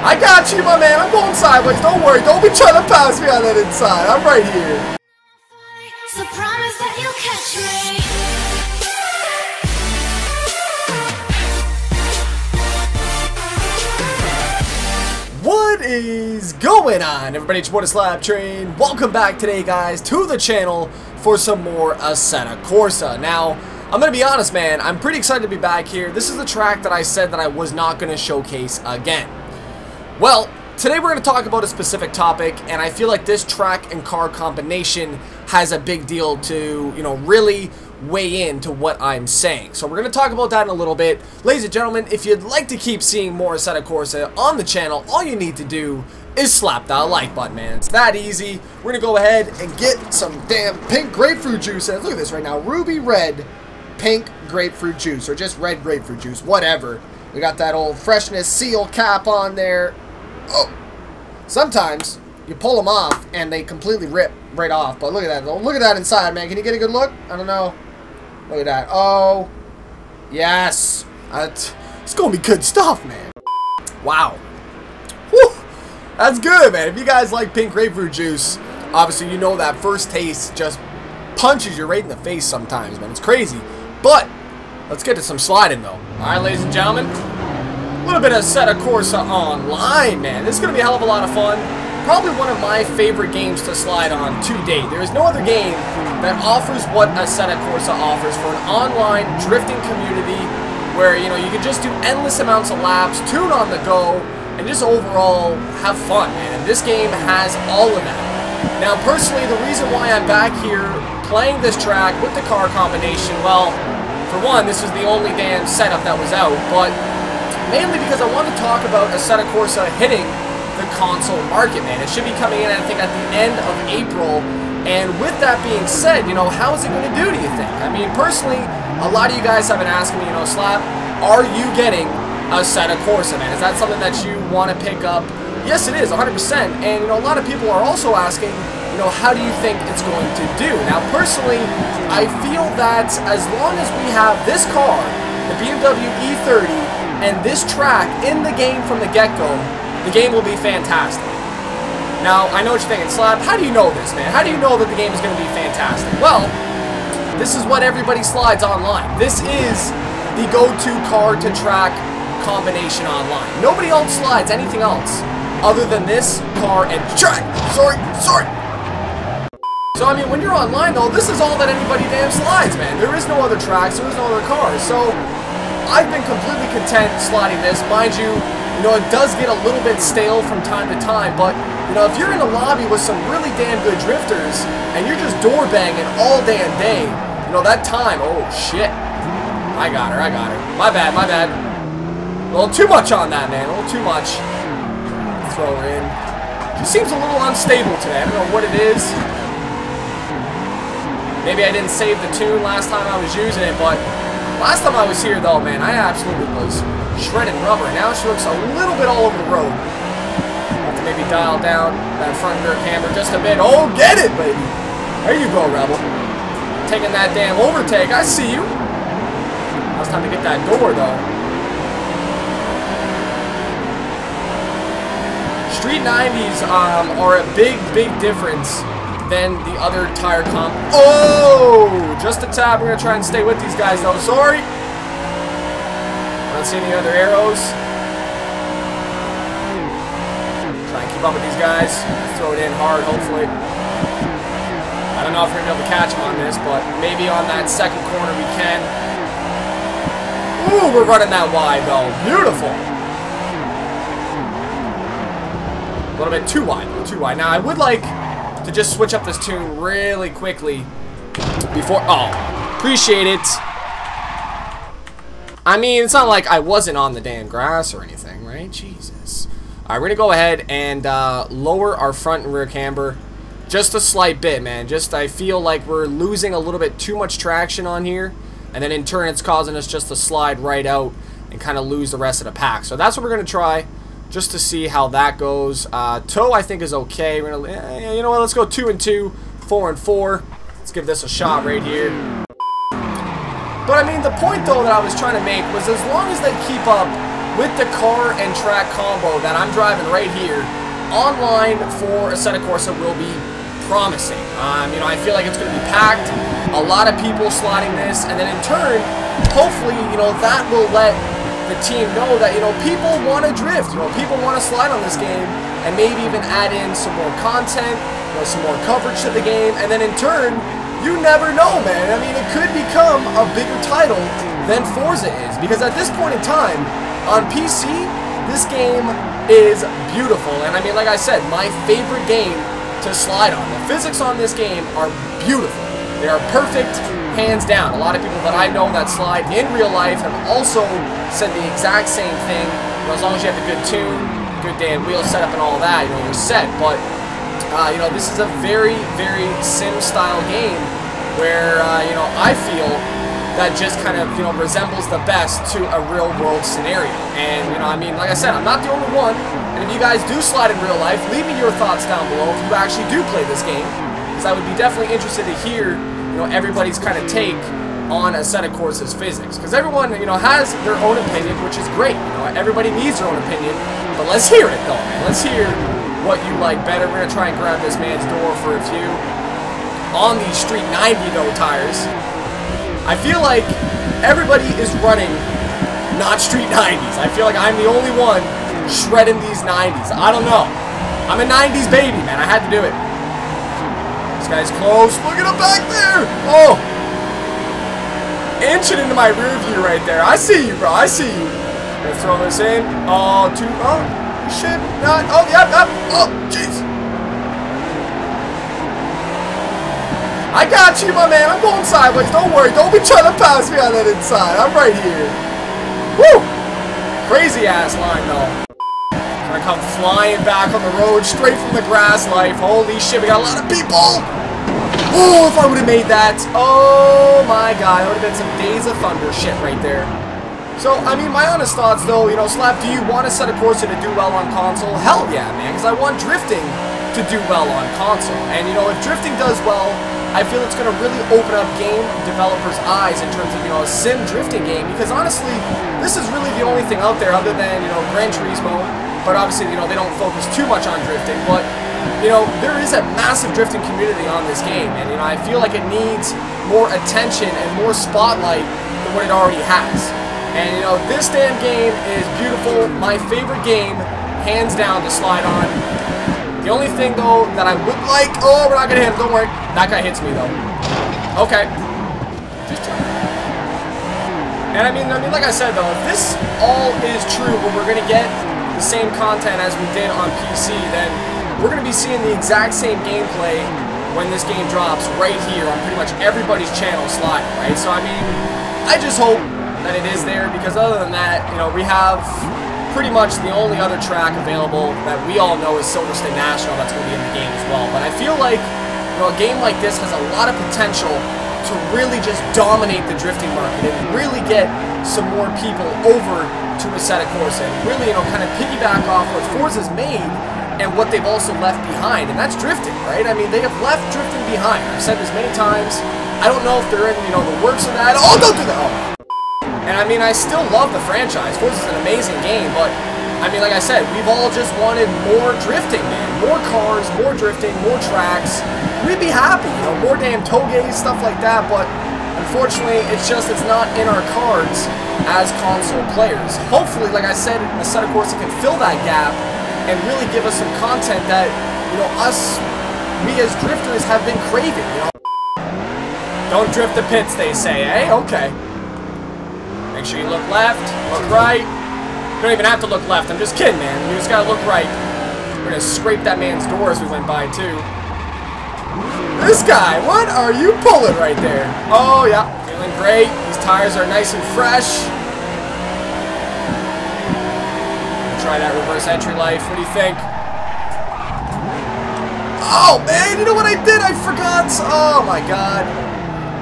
I got you, my man. I'm going sideways. Don't worry. Don't be trying to pass me on that inside. I'm right here. So promise that you'll catch me. What is going on, everybody? It's What Slap Train. Welcome back today, guys, to the channel for some more uh, Assetto Corsa. Now, I'm going to be honest, man. I'm pretty excited to be back here. This is the track that I said that I was not going to showcase again. Well, today we're going to talk about a specific topic, and I feel like this track and car combination has a big deal to, you know, really weigh into what I'm saying. So we're going to talk about that in a little bit. Ladies and gentlemen, if you'd like to keep seeing more Assetto Corsa on the channel, all you need to do is slap that like button, man. It's that easy. We're going to go ahead and get some damn pink grapefruit juice. And look at this right now. Ruby red pink grapefruit juice or just red grapefruit juice, whatever. We got that old freshness seal cap on there. Oh, sometimes you pull them off and they completely rip right off. But look at that. Look at that inside, man. Can you get a good look? I don't know. Look at that. Oh, yes. That's, it's going to be good stuff, man. Wow. Whew. That's good, man. If you guys like pink grapefruit juice, obviously you know that first taste just punches you right in the face sometimes, man. It's crazy. But, let's get to some sliding, though. Alright, ladies and gentlemen. Little bit of Assetto Corsa online, man. This is going to be a hell of a lot of fun probably one of my favorite games to slide on to date. There is no other game that offers what Assetto Corsa offers for an online drifting community where, you know, you can just do endless amounts of laps, tune on the go, and just overall have fun, man. And this game has all of that. Now, personally, the reason why I'm back here playing this track with the car combination, well, for one, this is the only damn setup that was out, but mainly because I want to talk about Assetto Corsa hitting the console market, man. It should be coming in, I think, at the end of April. And with that being said, you know, how is it going to do, do you think? I mean, personally, a lot of you guys have been asking me, you know, Slap, are you getting Assetto Corsa, man? Is that something that you want to pick up? Yes, it is, 100%. And, you know, a lot of people are also asking, you know, how do you think it's going to do? Now, personally, I feel that as long as we have this car, the BMW E30, and this track in the game from the get-go, the game will be fantastic. Now, I know what you're thinking, Slap, how do you know this, man? How do you know that the game is going to be fantastic? Well, this is what everybody slides online. This is the go-to car to track combination online. Nobody else slides anything else other than this car and track. Sorry, sorry. So, I mean, when you're online, though, this is all that anybody damn slides, man. There is no other tracks, there is no other cars. So, I've been completely content slotting this. Mind you, you know, it does get a little bit stale from time to time, but, you know, if you're in a lobby with some really damn good drifters, and you're just door banging all damn day, you know, that time, oh, shit. I got her, I got her. My bad, my bad. A little too much on that, man, a little too much. Throw her in. She seems a little unstable today, I don't know what it is. Maybe I didn't save the tune last time I was using it, but last time I was here, though, man, I absolutely was shredding rubber. Now she looks a little bit all over the road. Have to maybe dial down that front rear camber just a bit. Oh, get it, baby. There you go, Rebel. Taking that damn overtake. I see you. Now it's time to get that door, though. Street 90s um, are a big, big difference than the other tire comp. Oh! Just a tab. We're going to try and stay with these guys, though. Sorry. Don't see any other arrows. Try and keep up with these guys. Throw it in hard, hopefully. I don't know if we're going to be able to catch them on this, but maybe on that second corner we can. Ooh, we're running that wide, though. Beautiful. A little bit too wide, too wide. Now, I would like to just switch up this tune really quickly before... Oh, appreciate it. I mean, it's not like I wasn't on the damn grass or anything, right? Jesus. Alright, we're going to go ahead and uh, lower our front and rear camber just a slight bit, man. Just, I feel like we're losing a little bit too much traction on here, and then in turn it's causing us just to slide right out and kind of lose the rest of the pack. So that's what we're going to try just to see how that goes. Uh, toe, I think, is okay. We're gonna, eh, you know what? Let's go two and two, four and four. Let's give this a shot right here. But I mean, the point though that I was trying to make was as long as they keep up with the car and track combo that I'm driving right here, online for a Assetto Corsa will be promising. Um, you know, I feel like it's going to be packed, a lot of people slotting this, and then in turn, hopefully, you know, that will let the team know that, you know, people want to drift, you know, people want to slide on this game, and maybe even add in some more content, you know, some more coverage to the game, and then in turn, you never know, man. I mean, it could become a bigger title than Forza is, because at this point in time, on PC, this game is beautiful, and I mean, like I said, my favorite game to slide on. The physics on this game are beautiful. They are perfect, hands down. A lot of people that I know that slide in real life have also said the exact same thing. You know, as long as you have a good tune, good damn wheel setup and all that, you know, you're set. But, uh, you know, this is a very, very sim-style game where, uh, you know, I feel that just kind of, you know, resembles the best to a real world scenario. And, you know, I mean, like I said, I'm not the only one. And if you guys do slide in real life, leave me your thoughts down below if you actually do play this game. I would be definitely interested to hear, you know, everybody's kind of take on Assetto Corsa's physics. Because everyone, you know, has their own opinion, which is great. You know, everybody needs their own opinion. But let's hear it, though. Let's hear what you like better. We're going to try and grab this man's door for a few. On these Street 90, though, tires. I feel like everybody is running not Street 90s. I feel like I'm the only one shredding these 90s. I don't know. I'm a 90s baby, man. I had to do it. Guy's close. Look at him back there. Oh. Inching into my rear view right there. I see you, bro. I see you. Gonna throw this in. Oh, two. Oh, shit. Not. Oh, yep, yep. Oh, jeez. I got you, my man. I'm going sideways. Don't worry. Don't be trying to pass me on that inside. I'm right here. Woo! Crazy ass line, though. Gonna come flying back on the road straight from the grass life. Holy shit, we got a lot of people. Oh, if I would have made that. Oh my god, that would have been some Days of Thunder shit right there. So, I mean, my honest thoughts, though, you know, Slap, do you want to Assetto Corsa to do well on console? Hell yeah, man, because I want drifting to do well on console. And, you know, if drifting does well, I feel it's going to really open up game developers' eyes in terms of, you know, a sim drifting game. Because, honestly, this is really the only thing out there other than, you know, Gran Turismo. But, obviously, you know, they don't focus too much on drifting. But, you know, there is a massive drifting community on this game. And, you know, I feel like it needs more attention and more spotlight than what it already has. And, you know, this damn game is beautiful. My favorite game, hands down, to slide on. The only thing, though, that I would like... Oh, we're not going to hit him. Don't worry. That guy hits me, though. Okay. And, I mean, I mean, like I said, though, if this all is true, where we're going to get the same content as we did on PC, then we're going to be seeing the exact same gameplay when this game drops right here on pretty much everybody's channel slide, right? So, I mean, I just hope that it is there because other than that, you know, we have pretty much the only other track available that we all know is Silverstone National that's going to be in the game as well. But I feel like, you know, a game like this has a lot of potential to really just dominate the drifting market and really get some more people over to Assetto Corsa and really, you know, kind of piggyback off what Forza's made and what they've also left behind, and that's drifting, right? I mean, they have left drifting behind. I've said this many times. I don't know if they're in, you know, the works of that. Oh, don't do that! Oh. And I mean, I still love the franchise. Forza's an amazing game, but I mean, like I said, we've all just wanted more drifting, man. More cars, more drifting, more tracks. We'd be happy, you know, more damn touges, stuff like that, but unfortunately, it's just, it's not in our cards as console players. Hopefully, like I said, Assetto Corsa can fill that gap and really give us some content that, you know, us, we as drifters have been craving, you know. Don't drift the pits, they say, eh? Okay. Make sure you look left, look right. You don't even have to look left. I'm just kidding, man. You just gotta look right. We're gonna scrape that man's door as we went by, too. This guy, what are you pulling right there? Oh, yeah. Feeling great. These tires are nice and fresh. Try that reverse entry life. What do you think? Oh, man. You know what I did? I forgot. Oh, my God.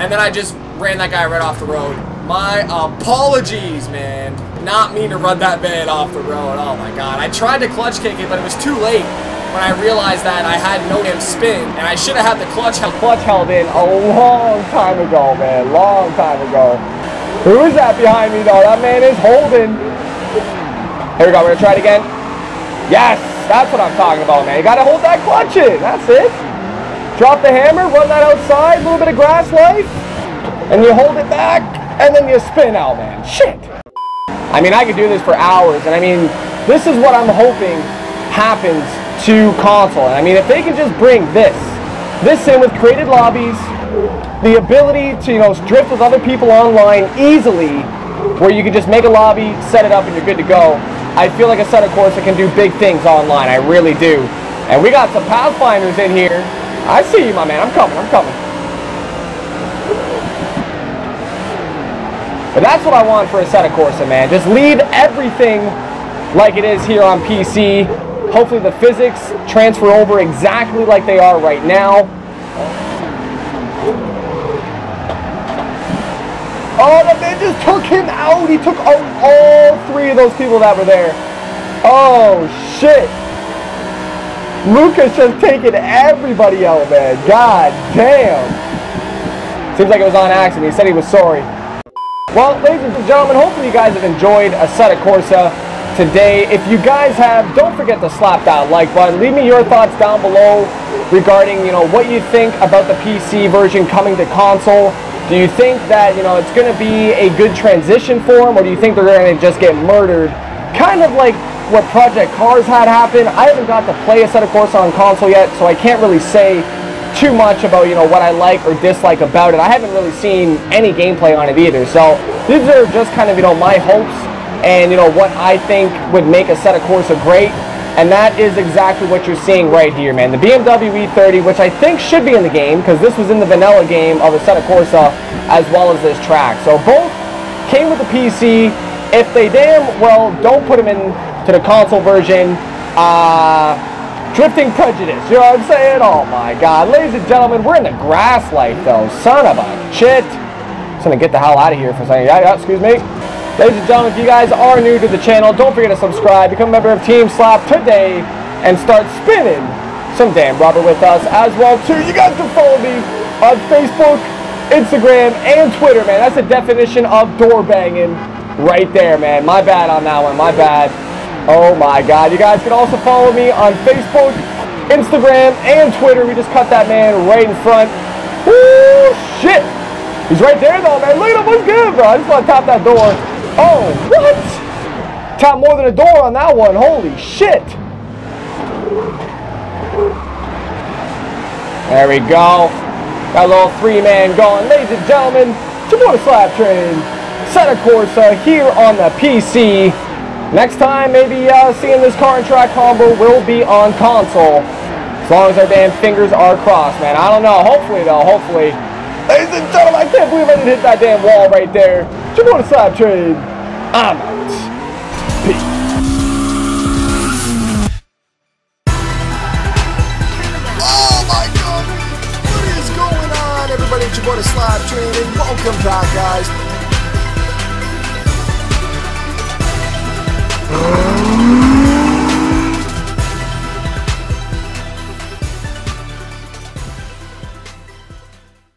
And then I just ran that guy right off the road. My apologies, man. Not mean to run that man off the road. Oh my god. I tried to clutch kick it, but it was too late when I realized that I had no damn spin, and I should have had the clutch held. Clutch held in a long time ago, man. Long time ago. Who is that behind me, though? That man is holding. Here we go. We're gonna try it again. Yes, that's what I'm talking about, man. You gotta hold that clutch in. That's it. Drop the hammer, run that outside, a little bit of grass life, and you hold it back, and then you spin out, man. Shit. I mean, I could do this for hours, and I mean, this is what I'm hoping happens to console. And I mean, if they can just bring this, this in with created lobbies, the ability to, you know, drift with other people online easily, where you can just make a lobby, set it up, and you're good to go. I feel like Assetto Corsa can do big things online. I really do. And we got some Pathfinders in here. I see you, my man. I'm coming. I'm coming. But that's what I want for Assetto Corsa, man. Just leave everything like it is here on PC. Hopefully the physics transfer over exactly like they are right now. Oh, the man just took him out. He took out all three of those people that were there. Oh, shit. Lucas just taking everybody out, man. God damn. Seems like it was on accident. He said he was sorry. Well, ladies and gentlemen, hopefully you guys have enjoyed Assetto Corsa today. If you guys have, don't forget to slap that like button. Leave me your thoughts down below regarding, you know, what you think about the PC version coming to console. Do you think that, you know, it's going to be a good transition for them, or do you think they're going to just get murdered? Kind of like what Project Cars had happen. I haven't got to play Assetto Corsa on console yet, so I can't really say too much about, you know, what I like or dislike about it. I haven't really seen any gameplay on it either. So these are just kind of, you know, my hopes and, you know, what I think would make Assetto Corsa great. And that is exactly what you're seeing right here, man. The BMW E30, which I think should be in the game because this was in the vanilla game of Assetto Corsa as well as this track. So both came with the PC. If they damn well don't put them in to the console version, uh, Drifting Prejudice, you know what I'm saying? Oh my god. Ladies and gentlemen, we're in the grass light though. Son of a shit. Just gonna get the hell out of here for a second. Yeah, yeah, excuse me. Ladies and gentlemen, if you guys are new to the channel, don't forget to subscribe, become a member of Team Slap today, and start spinning some damn rubber with us as well too. You guys can follow me on Facebook, Instagram, and Twitter, man. That's the definition of door banging right there, man. My bad on that one, my bad. Oh my god. You guys can also follow me on Facebook, Instagram, and Twitter. We just cut that man right in front. Woo, shit. He's right there though, man. Look at him. What's good, bro? I just want to tap that door. Oh, what? Tap more than a door on that one. Holy shit. There we go. Got a little three-man going. Ladies and gentlemen, it's your boy Slap Train. Assetto Corsa here on the PC. Next time, maybe uh, seeing this car and track combo will be on console. As long as our damn fingers are crossed, man. I don't know. Hopefully, though. Hopefully. Ladies and gentlemen, I can't believe I didn't hit that damn wall right there. It's your boy Slap Train. I'm out. Peace. Oh my god! What is going on, everybody? It's your Slap Train, and welcome back, guys, Música